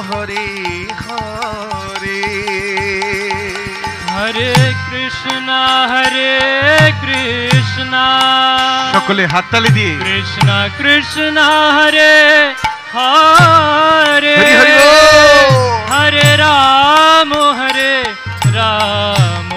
হরে হরে। হরে কৃষ্ণ হরে কৃষ্ণ। সকলে হাততালি দিয়ে। কৃষ্ণ কৃষ্ণ হরে হরে। হরে রাম হরে রাম।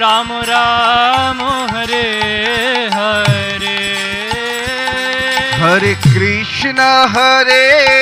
রাম রাম হরে হরে। হরে কৃষ্ণ হরে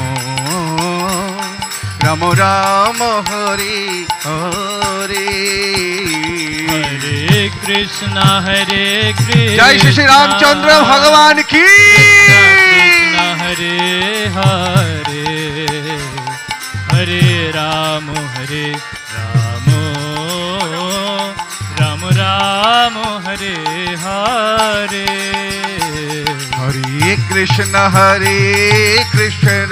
राम राम हरे हरे। हरे कृष्णा हरे कृष्णा। जय श्री रामचंद्र भगवान की। कृष्ण हरे हरे। हरे राम हरे राम। राम राम हरे हरे। हरे कृष्ण हरे कृष्ण।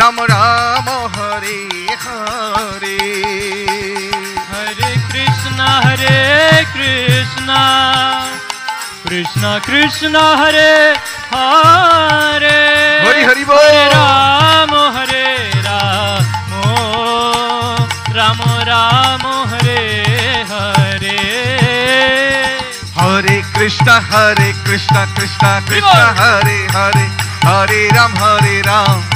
राम राम हरे हरे। हरे कृष्ण हरे कृष्ण। कृष्ण कृष्ण हरे हरे। हरि हरि बोल। राम हरे राम। राम राम हरे हरे। हरे कृष्ण हरे कृष्ण कृष्ण कृष्ण हरे हरे। हरे राम हरे राम।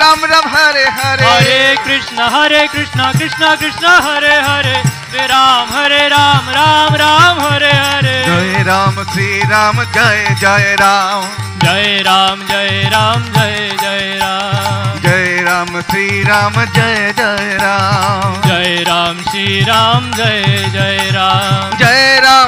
राम राम हरे हरे। हरे कृष्ण हरे कृष्ण कृष्ण कृष्ण हरे हरे। हरे राम हरे राम राम राम हरे हरे। जय राम श्री राम जय जय राम। जय राम जय राम जय जय राम। जय राम श्री राम जय जय राम। जय राम श्री राम जय जय राम। जय राम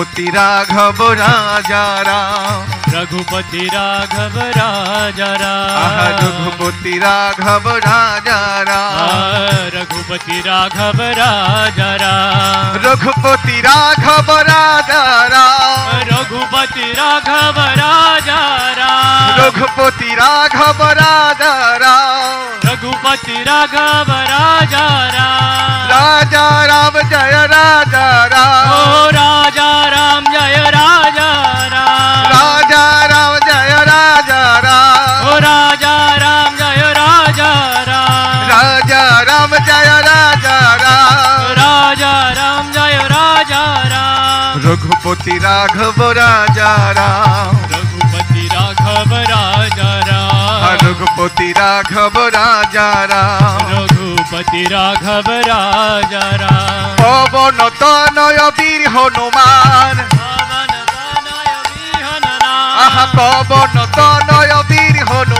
रघुपति राघव राजा राम। रघुपति राघव राजा राम। रघुपति राघव राजा राम। रघुपति राघव राजा राम। रघुपति राघव राजा राम। रघुपति राघव राजा राम। रघुपति राघव राजा राम। रघुपति राघव राजा राम। राजा राम जय राजा राम। ओ राजा राम जय राजा राम। राजा राम जय राजा राम। ओ राजा राम जय राजा राम। राजा राम जय राजा राम। राजा राम जय राजा राम। रघुपति राघव राजा राम। रघुपति राघव राजा राम रघुपति राघव राजा राम पवन तनय वीर हनुमान पवन तनय वीर हनुमान पवन तनय वीर हनुमान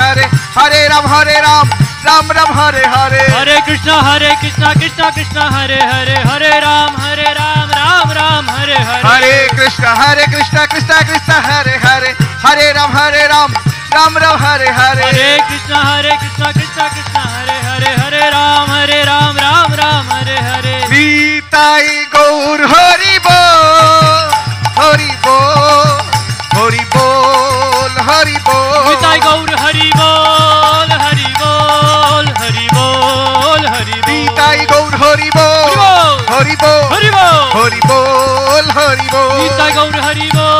राम हरे राम राम राम हरे हरे। हरे कृष्णा हरे कृष्णा कृष्णा कृष्णा हरे हरे हरे राम हरे राम राम राम हरे हरे। हरे कृष्णा हरे कृष्णा कृष्णा कृष्णा हरे हरे। हरे राम हरे राम राम राम हरे हरे। हरे कृष्णा हरे कृष्णा कृष्णा कृष्णा हरे हरे हरे राम हरे राम राम राम हरे हरे। सीताई गौर हरे Haribo. Itai Gaur Haribo.